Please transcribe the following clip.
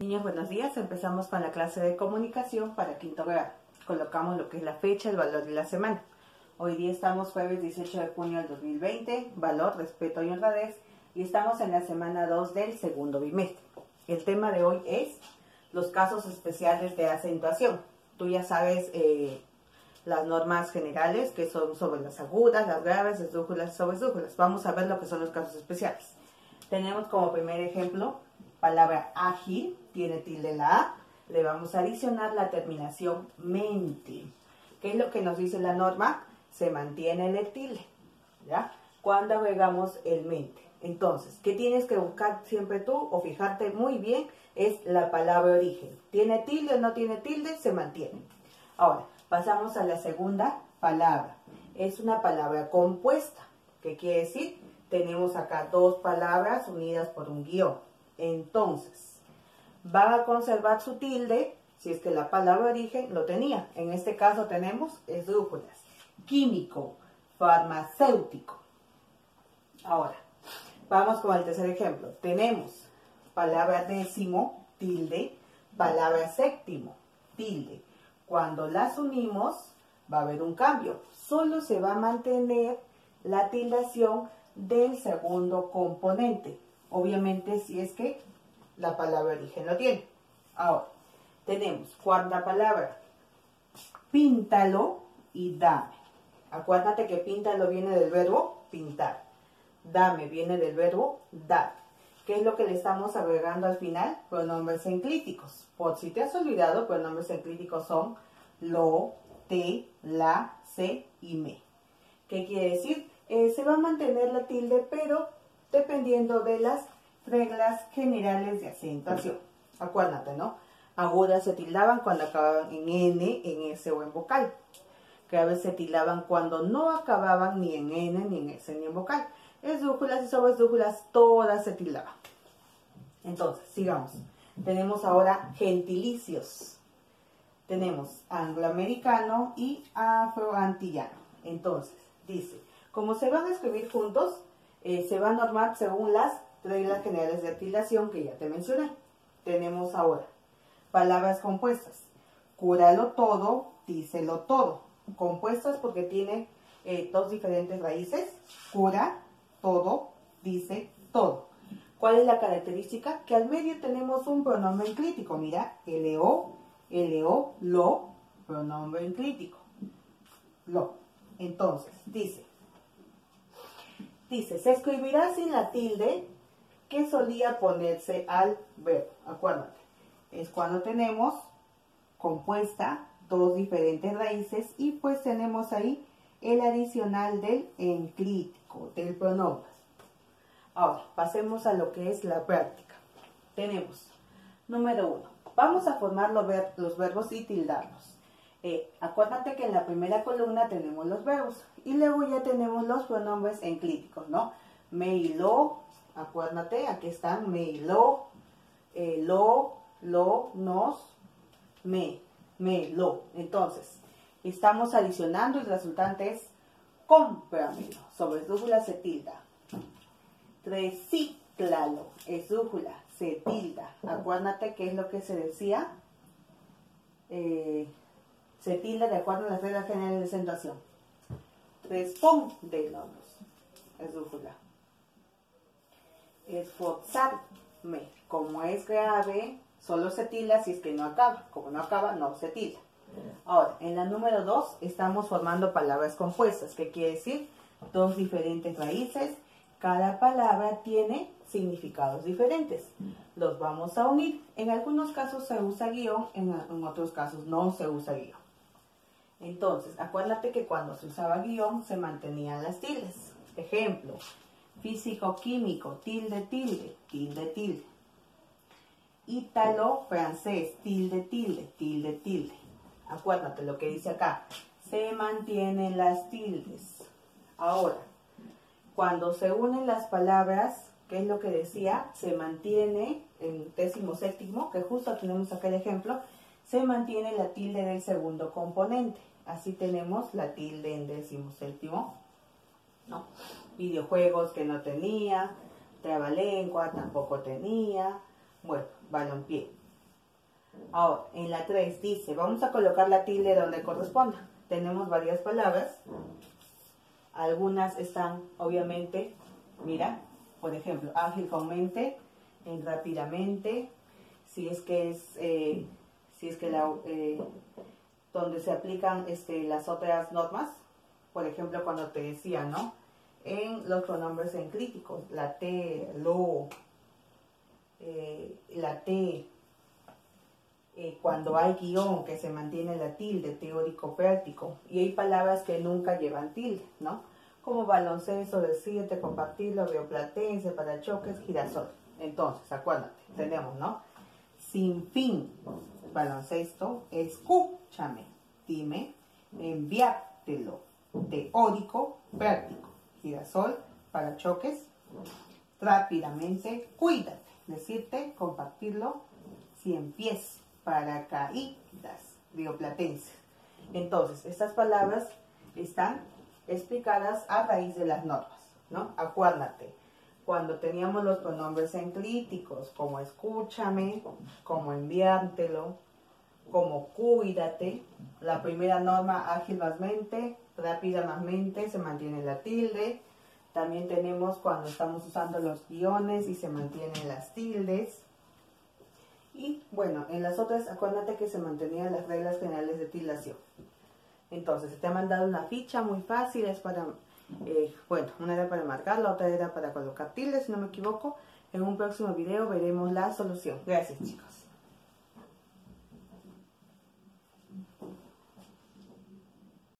Niños, buenos días. Empezamos con la clase de comunicación para quinto grado. Colocamos lo que es la fecha, el valor de la semana. Hoy día estamos jueves 18 de junio del 2020, valor, respeto y honradez, y estamos en la semana 2 del segundo bimestre. El tema de hoy es los casos especiales de acentuación. Tú ya sabes eh, las normas generales que son sobre las agudas, las graves, esdrújulas sobresdrújulas. Vamos a ver lo que son los casos especiales. Tenemos como primer ejemplo palabra ágil, tiene tilde la A, le vamos a adicionar la terminación mente. ¿Qué es lo que nos dice la norma? Se mantiene el tilde, ¿ya? Cuando agregamos el mente. Entonces, ¿qué tienes que buscar siempre tú o fijarte muy bien? Es la palabra origen. ¿Tiene tilde o no tiene tilde? Se mantiene. Ahora, pasamos a la segunda palabra. Es una palabra compuesta. ¿Qué quiere decir? Tenemos acá dos palabras unidas por un guion. Entonces, va a conservar su tilde si es que la palabra origen lo tenía. En este caso tenemos esdrújulas. Químico, farmacéutico. Ahora, vamos con el tercer ejemplo. Tenemos palabra décimo, tilde, palabra séptimo, tilde. Cuando las unimos, va a haber un cambio. Solo se va a mantener la tildación del segundo componente. Obviamente si es que la palabra origen lo tiene. Ahora, tenemos cuarta palabra, píntalo y dame. Acuérdate que píntalo viene del verbo pintar. Dame viene del verbo dar. ¿Qué es lo que le estamos agregando al final? Pronombres enclíticos. Por si te has olvidado, pronombres enclíticos son lo, te, la, se y me. ¿Qué quiere decir? Eh, se va a mantener la tilde, pero dependiendo de las reglas generales de acentuación. Acuérdate, ¿no? Agudas se tildaban cuando acababan en N, en S o en vocal. Graves se tildaban cuando no acababan ni en N, ni en S, ni en vocal. Esdrújulas y sobresdrújulas, todas se tildaban. Entonces, sigamos. Tenemos ahora gentilicios. Tenemos angloamericano y afroantillano. Entonces, dice, como se van a escribir juntos, eh, se va a normar según las reglas generales de tildación que ya te mencioné. Tenemos ahora palabras compuestas. Cúralo todo, díselo todo. Compuestas porque tiene eh, dos diferentes raíces. Cura, todo, dice, todo. ¿Cuál es la característica? Que al medio tenemos un pronombre crítico. Mira, LO, LO, lo, pronombre crítico. Lo. Entonces, dice, Dice, se escribirá sin la tilde que solía ponerse al verbo. Acuérdate, es cuando tenemos compuesta dos diferentes raíces y pues tenemos ahí el adicional del enclítico, del pronombre. Ahora, pasemos a lo que es la práctica. Tenemos, número uno, vamos a formar los verbos y tildarlos. Eh, acuérdate que en la primera columna tenemos los verbos y luego ya tenemos los pronombres enclíticos, ¿no? Me lo, acuérdate, aquí están me lo, eh, lo, lo, nos, me, me, lo. Entonces, estamos adicionando y el resultante es cómpramelo. Sobre esdrújula se tilda. Recíclalo, esdrújula, se tilda. Acuérdate que es lo que se decía. Eh, se tilda de acuerdo a las reglas generales de acentuación. Respóndenos, esdrújula. Esforzarme, como es grave, solo se tilda si es que no acaba. Como no acaba, no se tilda. Ahora, en la número 2 estamos formando palabras compuestas, que quiere decir dos diferentes raíces. Cada palabra tiene significados diferentes. Los vamos a unir. En algunos casos se usa guion, en, en otros casos no se usa guion. Entonces, acuérdate que cuando se usaba guion se mantenían las tildes. Ejemplo, físico-químico, tilde, tilde, tilde, tilde. Ítalo-francés, tilde, tilde, tilde, tilde. Acuérdate lo que dice acá. Se mantienen las tildes. Ahora, cuando se unen las palabras, ¿qué es lo que decía? Se mantiene en décimo séptimo, que justo tenemos aquel ejemplo, se mantiene la tilde del segundo componente. Así tenemos la tilde en décimo séptimo. ¿no? Videojuegos que no tenía, trabalengua tampoco tenía, bueno, balonpié. Ahora, en la 3 dice, vamos a colocar la tilde donde corresponda. Tenemos varias palabras. Algunas están, obviamente, mira, por ejemplo, ágil con mente, en rápidamente, si es que es, eh, si es que la, eh, donde se aplican este, las otras normas, por ejemplo, cuando te decía, ¿no? En los pronombres en críticos, la T, lo, eh, la T, eh, cuando hay guion que se mantiene la tilde, teórico práctico, y hay palabras que nunca llevan tilde, ¿no? Como baloncesto, decirte, compartirlo, rioplatense, para choques, girasol. Entonces, acuérdate, tenemos, ¿no? Sin fin, baloncesto, escúchame, dime, enviártelo, teórico, práctico, girasol, para choques, rápidamente, cuídate, decirte, compartirlo, cien pies, paracaídas, rioplatense. Entonces, estas palabras están explicadas a raíz de las normas, ¿no? Acuérdate, cuando teníamos los pronombres en críticos, como escúchame, como enviártelo, como cuídate, la primera norma ágil más mente, rápida más mente, se mantiene la tilde. También tenemos cuando estamos usando los guiones y se mantienen las tildes. Y bueno, en las otras, acuérdate que se mantenían las reglas generales de tildación. Entonces, te ha mandado una ficha muy fácil, es para, eh, bueno, una era para marcar, la otra era para colocar tildes, si no me equivoco. En un próximo video veremos la solución. Gracias chicos.